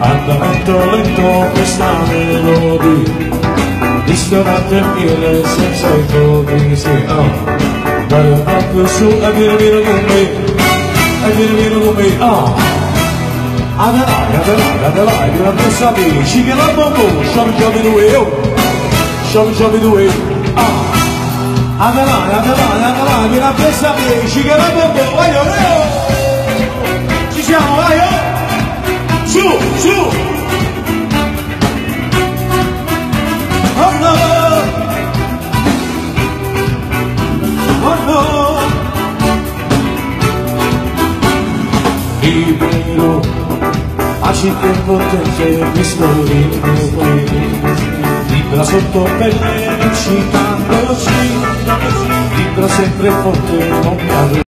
Andamento lento questa melodia Ristorante al miele senza i topi Sì, oh Dai un occhio su e vieni vieni con me E vieni vieni con me, oh Adelai, adelai, adelai Grande sapi, ci che la bambù Sciami sciami due, oh Sciami sciami due, oh Adelai, adelai, adelai Grande sapi, ci che la bambù Voglio, oh Su, su. Oh no. Oh no. Libero Aci che potesse pistoli Libera sotto pelle citando sì Libera sempre forte non mi